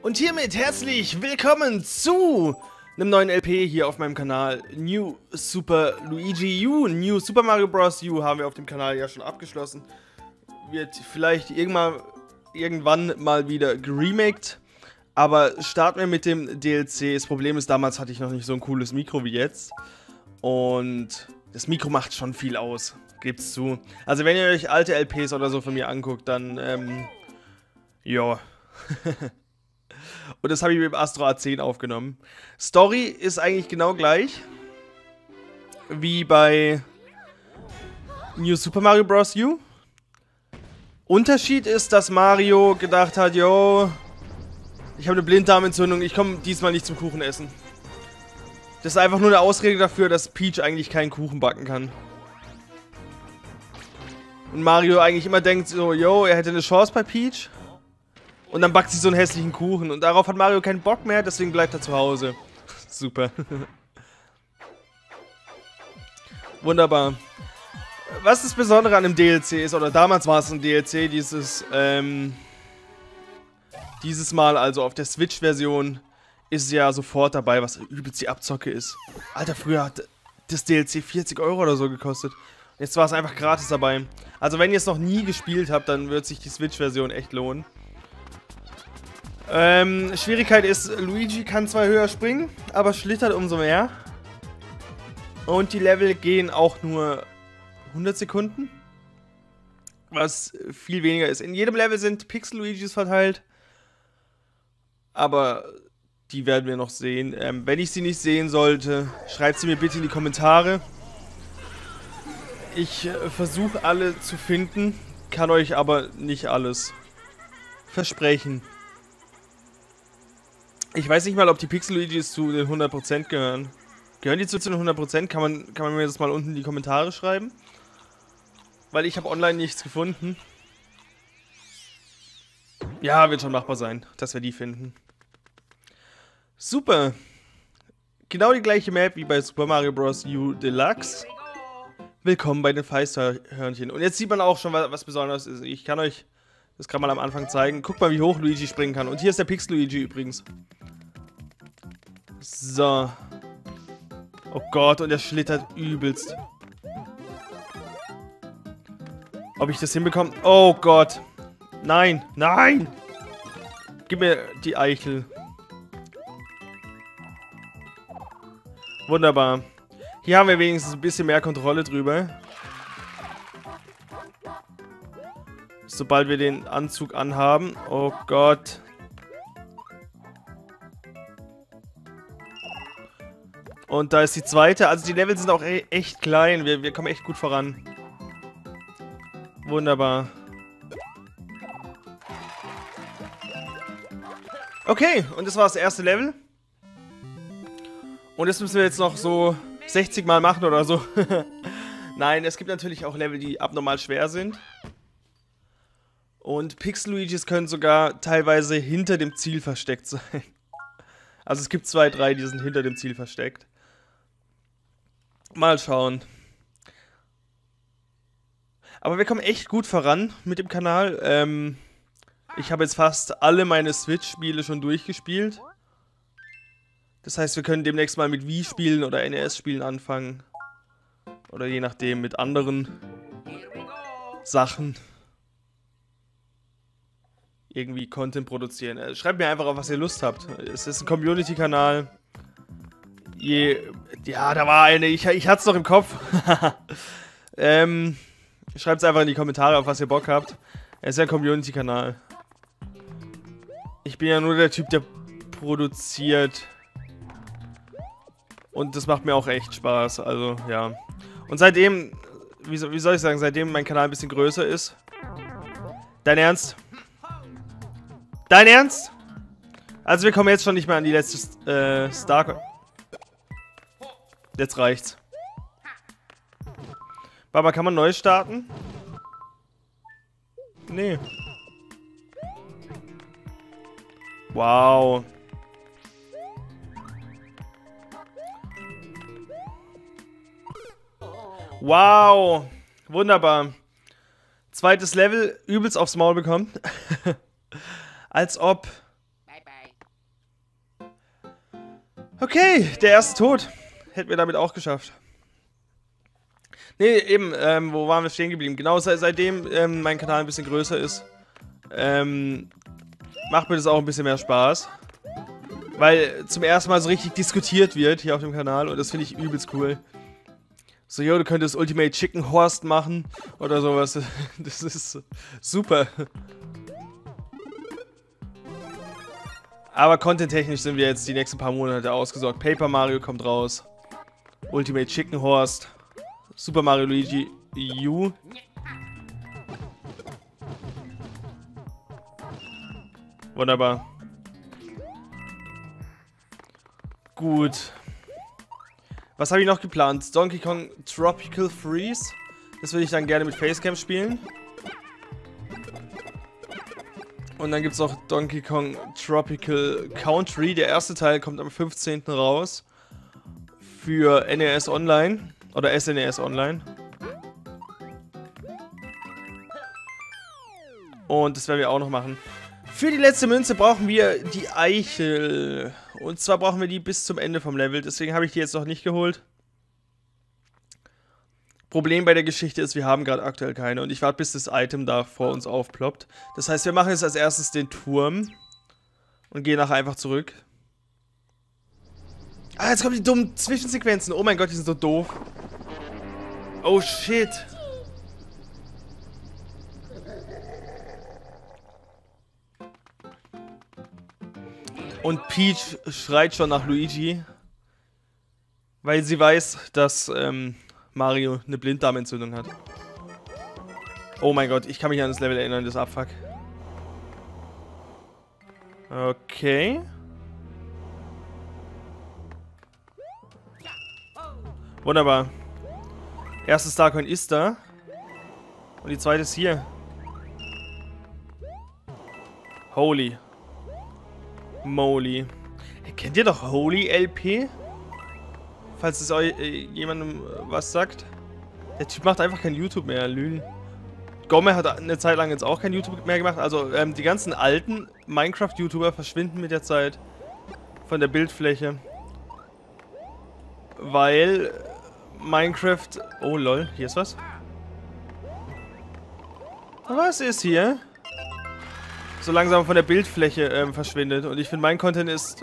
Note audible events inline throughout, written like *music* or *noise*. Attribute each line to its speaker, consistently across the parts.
Speaker 1: Und hiermit herzlich willkommen zu einem neuen LP hier auf meinem Kanal New Super Luigi U. New Super Mario Bros. U haben wir auf dem Kanal ja schon abgeschlossen. Wird vielleicht irgendwann, irgendwann mal wieder geremaked. Aber starten wir mit dem DLC. Das Problem ist, damals hatte ich noch nicht so ein cooles Mikro wie jetzt. Und das Mikro macht schon viel aus. Gibt's zu. Also wenn ihr euch alte LPs oder so von mir anguckt, dann, ähm, ja. *laughs* Und das habe ich mit dem Astro A10 aufgenommen. Story ist eigentlich genau gleich. Wie bei New Super Mario Bros. U. Unterschied ist, dass Mario gedacht hat, yo, ich habe eine Blinddarmentzündung, ich komme diesmal nicht zum Kuchen essen. Das ist einfach nur eine Ausrede dafür, dass Peach eigentlich keinen Kuchen backen kann. Und Mario eigentlich immer denkt so, yo, er hätte eine Chance bei Peach. Und dann backt sie so einen hässlichen Kuchen. Und darauf hat Mario keinen Bock mehr, deswegen bleibt er zu Hause. *laughs* Super. *laughs* Wunderbar. Was das Besondere an dem DLC ist, oder damals war es ein DLC, dieses, ähm, dieses Mal also auf der Switch-Version ist ja sofort dabei, was übelst die Abzocke ist. Alter, früher hat das DLC 40 Euro oder so gekostet. Jetzt war es einfach gratis dabei. Also wenn ihr es noch nie gespielt habt, dann wird sich die Switch-Version echt lohnen. Ähm, Schwierigkeit ist, Luigi kann zwar höher springen, aber schlittert umso mehr. Und die Level gehen auch nur 100 Sekunden. Was viel weniger ist. In jedem Level sind Pixel-Luigis verteilt. Aber die werden wir noch sehen. Ähm, wenn ich sie nicht sehen sollte, schreibt sie mir bitte in die Kommentare. Ich äh, versuche alle zu finden, kann euch aber nicht alles versprechen. Ich weiß nicht mal, ob die Pixel Luigis zu den 100% gehören. Gehören die zu den 100%? Kann man, kann man mir das mal unten in die Kommentare schreiben? Weil ich habe online nichts gefunden. Ja, wird schon machbar sein, dass wir die finden. Super. Genau die gleiche Map wie bei Super Mario Bros. U Deluxe. Willkommen bei den Feisthörnchen. Und jetzt sieht man auch schon, was Besonderes ist. Ich kann euch das gerade mal am Anfang zeigen. Guckt mal, wie hoch Luigi springen kann. Und hier ist der Pixel Luigi übrigens. So. Oh Gott, und er schlittert übelst. Ob ich das hinbekomme? Oh Gott. Nein, nein. Gib mir die Eichel. Wunderbar. Hier haben wir wenigstens ein bisschen mehr Kontrolle drüber. Sobald wir den Anzug anhaben. Oh Gott. Und da ist die zweite. Also die Level sind auch e echt klein. Wir, wir kommen echt gut voran. Wunderbar. Okay, und das war das erste Level. Und das müssen wir jetzt noch so 60 Mal machen oder so. *laughs* Nein, es gibt natürlich auch Level, die abnormal schwer sind. Und Pixel Luigis können sogar teilweise hinter dem Ziel versteckt sein. *laughs* Also es gibt zwei, drei, die sind hinter dem Ziel versteckt. Mal schauen. Aber wir kommen echt gut voran mit dem Kanal. Ähm, ich habe jetzt fast alle meine Switch-Spiele schon durchgespielt. Das heißt, wir können demnächst mal mit Wii spielen oder NES-Spielen anfangen. Oder je nachdem mit anderen Sachen. Irgendwie Content produzieren. Äh, schreibt mir einfach auf, was ihr Lust habt. Es ist ein Community-Kanal. Je, ja, da war eine. Ich, ich hatte es noch im Kopf. *laughs* ähm, Schreibt es einfach in die Kommentare, auf was ihr Bock habt. Es ist ja ein Community-Kanal. Ich bin ja nur der Typ, der produziert. Und das macht mir auch echt Spaß, also ja. Und seitdem, wie, soll, wie soll ich sagen, seitdem mein Kanal ein bisschen größer ist. Dein Ernst? Dein Ernst? Also wir kommen jetzt schon nicht mehr an die letzte äh, Star... Jetzt reicht's. Baba, kann man neu starten? Nee. Wow. Wow. Wunderbar. Zweites Level, übelst aufs Maul bekommen. *laughs* Als ob Okay, der erste Tod. Hätten wir damit auch geschafft. Nee, eben, ähm, wo waren wir stehen geblieben? Genau, seit, seitdem ähm, mein Kanal ein bisschen größer ist, ähm, macht mir das auch ein bisschen mehr Spaß. Weil zum ersten Mal so richtig diskutiert wird hier auf dem Kanal und das finde ich übelst cool. So, jo, du könntest Ultimate Chicken Horst machen oder sowas. *laughs* Das ist super. Aber content-technisch sind wir jetzt die nächsten paar Monate ausgesorgt. Paper Mario kommt raus. Ultimate Chicken Horst. Super Mario Luigi U. Wunderbar. Gut. Was habe ich noch geplant? Donkey Kong Tropical Freeze. Das würde ich dann gerne mit Facecam spielen. Und dann gibt es noch Donkey Kong Tropical Country. Der erste Teil kommt am 15. raus. Für NES Online. Oder SNES e Online. Und das werden wir auch noch machen. Für die letzte Münze brauchen wir die Eichel. Und zwar brauchen wir die bis zum Ende vom Level. Deswegen habe ich die jetzt noch nicht geholt. Problem bei der Geschichte ist, wir haben gerade aktuell keine. Und ich warte, bis das Item da vor uns aufploppt. Das heißt, wir machen jetzt als erstes den Turm. Und gehen nachher einfach zurück. Ah, jetzt kommen die dummen Zwischensequenzen. Oh mein Gott, die sind so doof. Oh shit. Und Peach schreit schon nach Luigi, weil sie weiß, dass ähm, Mario eine Blinddarmentzündung hat. Oh mein Gott, ich kann mich an das Level erinnern, das Abfuck. Okay. Wunderbar. Erste Starcoin ist da. Und die zweite ist hier. Holy. Moly. Kennt ihr doch Holy LP? Falls es euch äh, jemandem äh, was sagt. Der Typ macht einfach kein YouTube mehr, Lül. Gomme hat eine Zeit lang jetzt auch kein YouTube mehr gemacht. Also ähm, die ganzen alten Minecraft-YouTuber verschwinden mit der Zeit von der Bildfläche. Weil Minecraft... Oh lol, hier ist was. Was ist hier? so langsam von der Bildfläche ähm, verschwindet. Und ich finde, mein Content ist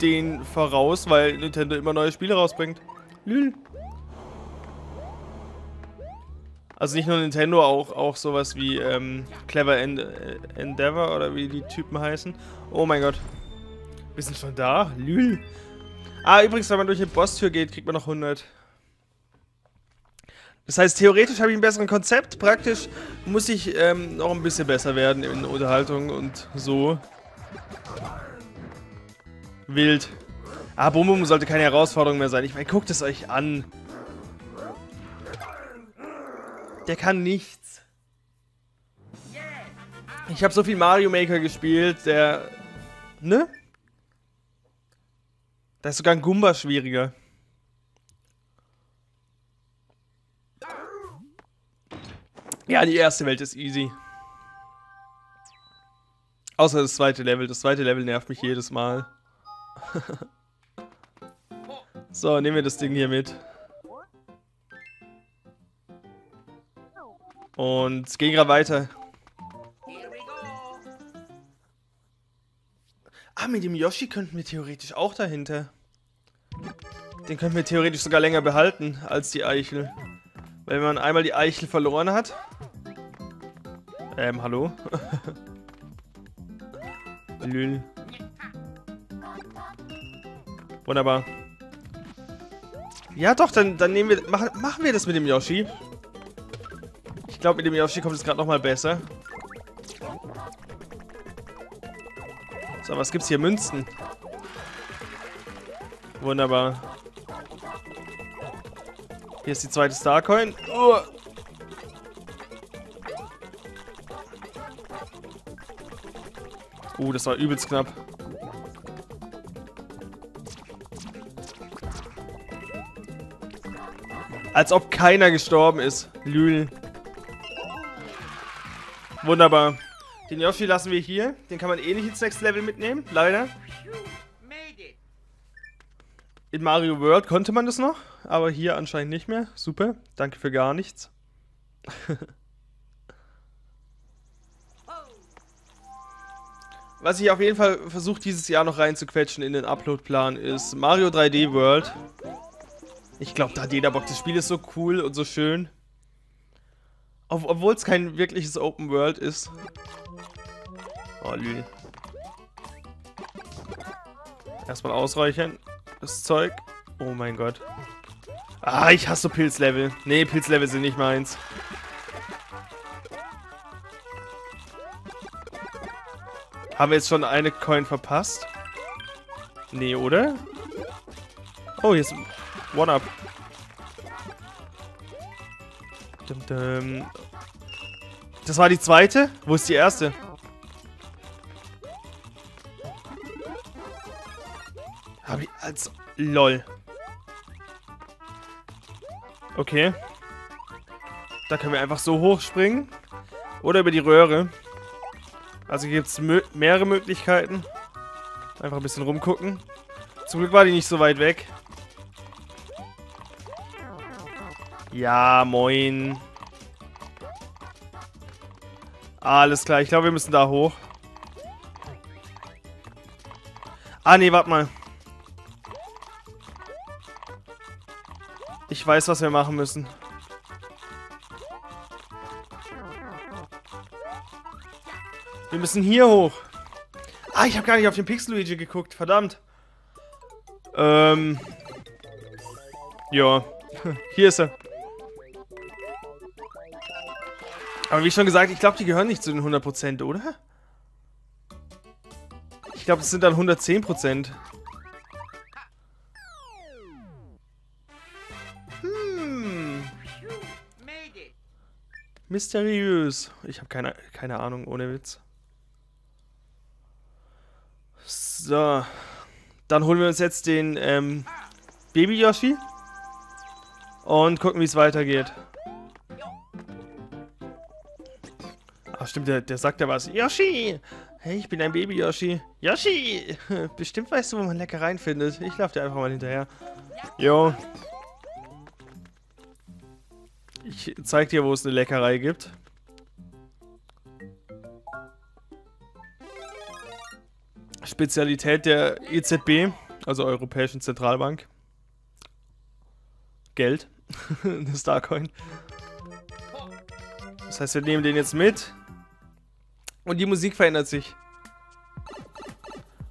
Speaker 1: den voraus, weil Nintendo immer neue Spiele rausbringt. Lül. Also nicht nur Nintendo, auch, auch sowas wie ähm, Clever End äh, Endeavor oder wie die Typen heißen. Oh mein Gott. Wir sind schon da? Lül. Ah, übrigens, wenn man durch eine Bosstür geht, kriegt man noch 100. Das heißt, theoretisch habe ich ein besseres Konzept, praktisch muss ich ähm, noch ein bisschen besser werden in Unterhaltung und so. Wild. Ah, Bum Bum sollte keine Herausforderung mehr sein. Ich meine, guckt es euch an. Der kann nichts. Ich habe so viel Mario Maker gespielt, der... Ne? Da ist sogar ein Goomba schwieriger. Ja, die erste Welt ist easy. Außer das zweite Level. Das zweite Level nervt mich jedes Mal. *laughs* so, nehmen wir das Ding hier mit. Und gehen gerade weiter. Mit dem Yoshi könnten wir theoretisch auch dahinter. Den könnten wir theoretisch sogar länger behalten als die Eichel. Weil wenn man einmal die Eichel verloren hat... Ähm, hallo? *laughs* Lül. Wunderbar. Ja doch, dann, dann nehmen wir, machen, machen wir das mit dem Yoshi. Ich glaube, mit dem Yoshi kommt es gerade nochmal besser. So, was gibt's hier? Münzen. Wunderbar. Hier ist die zweite Starcoin. Oh. Uh, das war übelst knapp. Als ob keiner gestorben ist. Lül. Wunderbar. Den Yoshi lassen wir hier. Den kann man eh nicht ins Next Level mitnehmen, leider. In Mario World konnte man das noch, aber hier anscheinend nicht mehr. Super, danke für gar nichts. Was ich auf jeden Fall versuche dieses Jahr noch reinzuquetschen in den Upload-Plan ist Mario 3D World. Ich glaube, da hat jeder Bock. Das Spiel ist so cool und so schön. Ob Obwohl es kein wirkliches Open World ist. Oh, Lü. Erstmal ausreichern. Das Zeug. Oh mein Gott. Ah, ich hasse Pilzlevel. Nee, Pilzlevel sind nicht meins. Haben wir jetzt schon eine Coin verpasst? Nee, oder? Oh, hier ist One-Up. Das war die zweite? Wo ist die erste? LOL. Okay. Da können wir einfach so hochspringen. Oder über die Röhre. Also gibt es mehrere Möglichkeiten. Einfach ein bisschen rumgucken. Zum Glück war die nicht so weit weg. Ja, moin. Alles klar, ich glaube, wir müssen da hoch. Ah, nee, warte mal. Ich weiß, was wir machen müssen. Wir müssen hier hoch. Ah, ich habe gar nicht auf den Pixel Luigi geguckt. Verdammt. Ähm. Ja. *laughs* Hier ist er. Aber wie schon gesagt, ich glaube, die gehören nicht zu den 100%, oder? Ich glaube, es sind dann 110%. Mysteriös. Ich habe keine, keine Ahnung, ohne Witz. So. Dann holen wir uns jetzt den ähm, Baby Yoshi. Und gucken, wie es weitergeht. Ach stimmt, der, der sagt ja was. Yoshi! Hey, ich bin ein Baby Yoshi. Yoshi! *laughs* Bestimmt weißt du, wo man Leckereien findet. Ich laufe dir einfach mal hinterher. Jo. Ich zeig dir, wo es eine Leckerei gibt. Spezialität der EZB, also Europäischen Zentralbank. Geld. *laughs* eine Starcoin. Das heißt, wir nehmen den jetzt mit. Und die Musik verändert sich.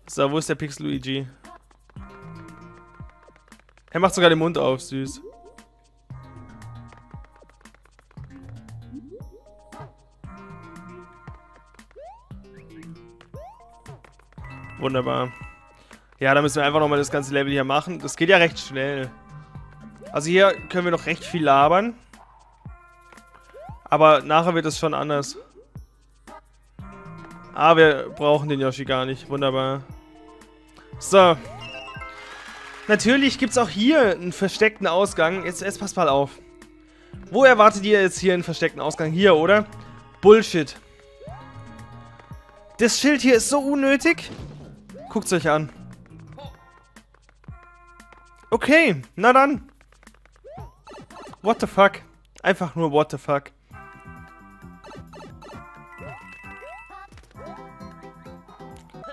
Speaker 1: So, wo ist der Pixel Luigi? Er macht sogar den Mund auf, süß. Wunderbar. Ja, da müssen wir einfach nochmal das ganze Level hier machen. Das geht ja recht schnell. Also hier können wir noch recht viel labern. Aber nachher wird es schon anders. Ah, wir brauchen den Yoshi gar nicht. Wunderbar. So. Natürlich gibt es auch hier einen versteckten Ausgang. Jetzt, jetzt passt mal auf. Wo erwartet ihr jetzt hier einen versteckten Ausgang? Hier, oder? Bullshit. Das Schild hier ist so unnötig. Guckt es euch an. Okay, na dann. What the fuck? Einfach nur what the fuck.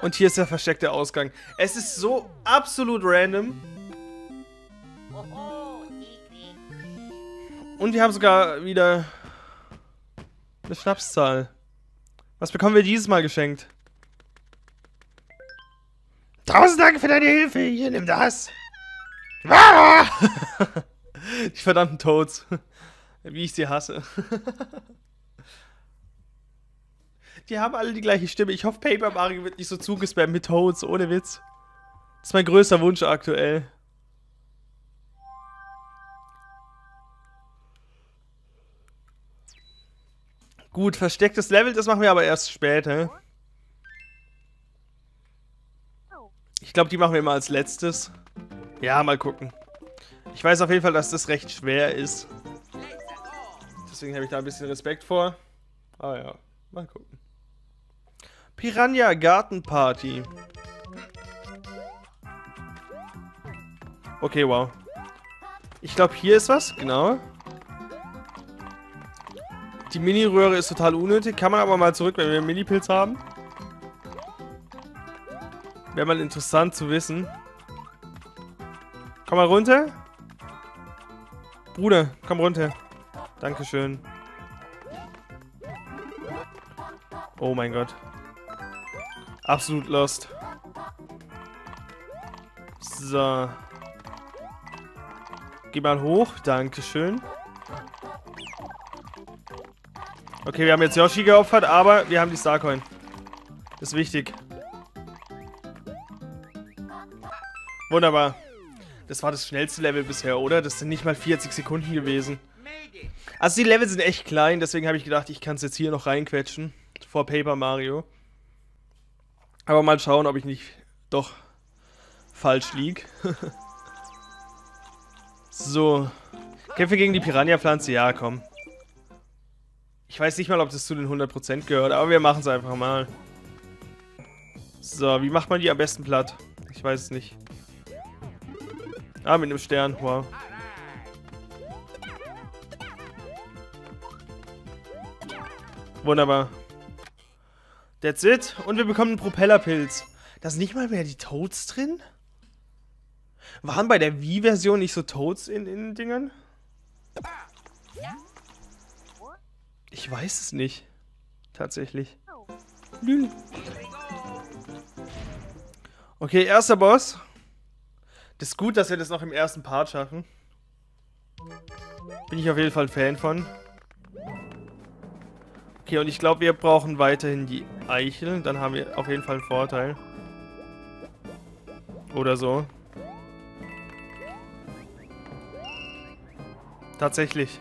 Speaker 1: Und hier ist der versteckte Ausgang. Es ist so absolut random. Und wir haben sogar wieder eine Schnapszahl. Was bekommen wir dieses Mal geschenkt? Tausend Dank für deine Hilfe. Hier, nimm das. Ah! *laughs* Die verdammten Toads. Wie ich sie hasse. Die haben alle die gleiche Stimme. Ich hoffe, Paper Mario wird nicht so zugespammt mit Toads. Ohne Witz. Das ist mein größter Wunsch aktuell. Gut, verstecktes Level, das machen wir aber erst später. Ich glaube, die machen wir immer als letztes. Ja, mal gucken. Ich weiß auf jeden Fall, dass das recht schwer ist. Deswegen habe ich da ein bisschen Respekt vor. Aber ja, mal gucken. Piranha Gartenparty. Okay, wow. Ich glaube, hier ist was. Genau. Die Mini-Röhre ist total unnötig. Kann man aber mal zurück, wenn wir einen Mini-Pilz haben. Wäre mal interessant zu wissen. Komm mal runter. Bruder, komm runter. Dankeschön. Oh mein Gott. Absolut lost. So. Geh mal hoch. Dankeschön. Okay, wir haben jetzt Yoshi geopfert, aber wir haben die Starcoin. Ist wichtig. Wunderbar. Das war das schnellste Level bisher, oder? Das sind nicht mal 40 Sekunden gewesen. Also die Level sind echt klein, deswegen habe ich gedacht, ich kann es jetzt hier noch reinquetschen. Vor Paper Mario. Aber mal schauen, ob ich nicht doch falsch lieg. *laughs* so. Kämpfe gegen die Piranha-Pflanze? Ja, komm. Ich weiß nicht mal, ob das zu den 100% gehört, aber wir machen es einfach mal. So, wie macht man die am besten platt? Ich weiß es nicht. Ah, mit einem Stern, wow. Wunderbar. That's it. Und wir bekommen einen Propellerpilz. Da sind nicht mal mehr die Toads drin? Waren bei der Wii-Version nicht so Toads in, in Dingern? Ich weiß es nicht. Tatsächlich. Lül. Okay, erster Boss. Das ist gut, dass wir das noch im ersten Part schaffen. Bin ich auf jeden Fall Fan von. Okay, und ich glaube, wir brauchen weiterhin die Eichel. Dann haben wir auf jeden Fall einen Vorteil. Oder so. Tatsächlich.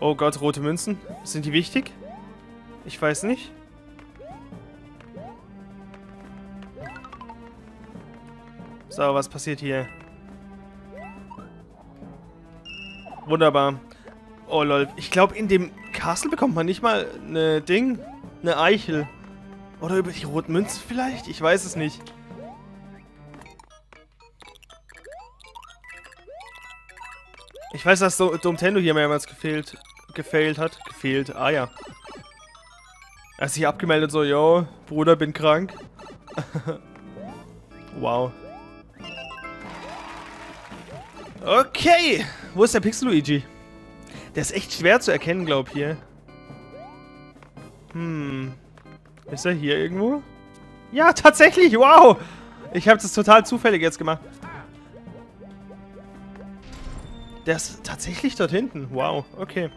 Speaker 1: Oh Gott, rote Münzen. Sind die wichtig? Ich weiß nicht. So, was passiert hier? Wunderbar. Oh lol. Ich glaube, in dem Castle bekommt man nicht mal eine Ding. Eine Eichel. Oder über die roten Münzen vielleicht? Ich weiß es nicht. Ich weiß, dass Domtendo hier mehrmals gefehlt, gefailt hat. Gefehlt, ah ja. Er hat sich abgemeldet so, yo, Bruder, bin krank. *laughs* wow. Okay, wo ist der Pixel Luigi? Der ist echt schwer zu erkennen, glaub ich, hier. Hm. Ist er hier irgendwo? Ja, tatsächlich, wow! Ich habe das total zufällig jetzt gemacht. Der ist tatsächlich dort hinten. Wow, okay.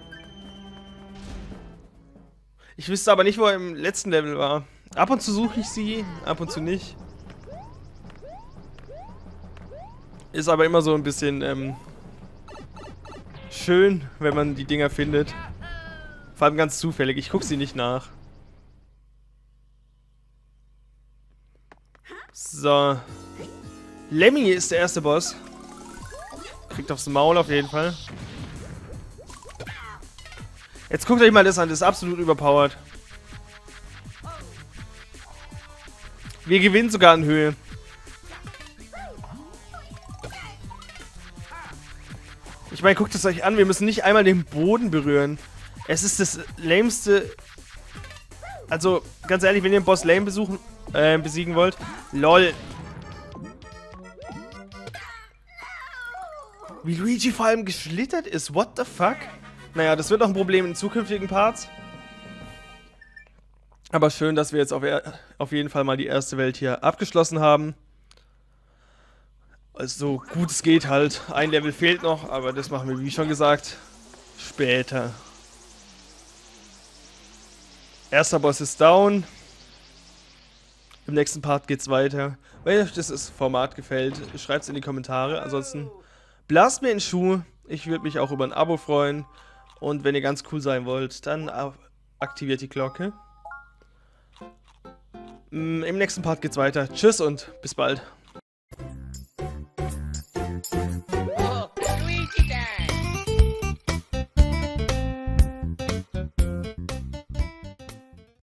Speaker 1: Ich wüsste aber nicht, wo er im letzten Level war. Ab und zu suche ich sie, ab und zu nicht. Ist aber immer so ein bisschen ähm, schön, wenn man die Dinger findet. Vor allem ganz zufällig. Ich gucke sie nicht nach. So. Lemmy ist der erste Boss. Kriegt aufs Maul auf jeden Fall. Jetzt guckt euch mal das an. Das ist absolut überpowered. Wir gewinnen sogar in Höhe. Ich meine, guckt es euch an, wir müssen nicht einmal den Boden berühren. Es ist das lämste... Also, ganz ehrlich, wenn ihr den Boss lame besuchen, äh, besiegen wollt, lol. Wie Luigi vor allem geschlittert ist, what the fuck? Naja, das wird noch ein Problem in zukünftigen Parts. Aber schön, dass wir jetzt auf, auf jeden Fall mal die erste Welt hier abgeschlossen haben. Also so gut es geht halt. Ein Level fehlt noch, aber das machen wir, wie schon gesagt, später. Erster Boss ist down. Im nächsten Part geht's weiter. Wenn euch das Format gefällt, schreibt es in die Kommentare. Ansonsten blast mir in den Schuh. Ich würde mich auch über ein Abo freuen. Und wenn ihr ganz cool sein wollt, dann aktiviert die Glocke. Mm, Im nächsten Part geht's weiter. Tschüss und bis bald.